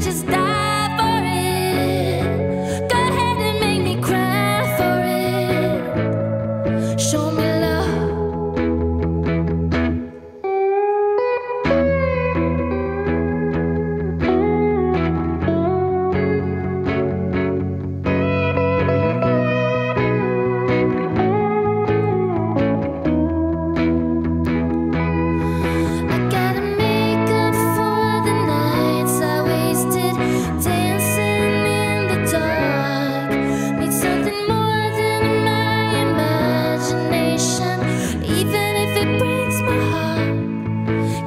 just die.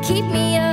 keep me up.